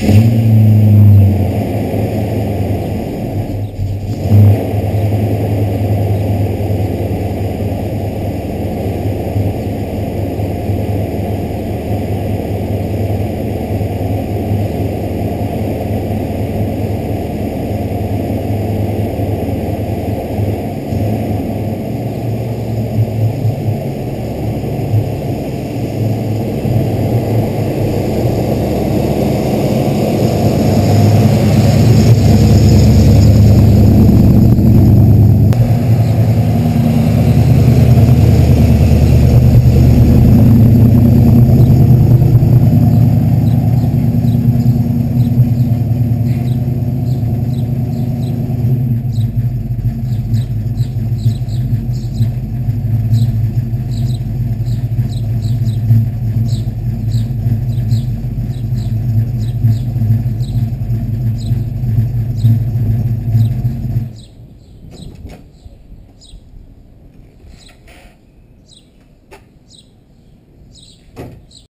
Amen.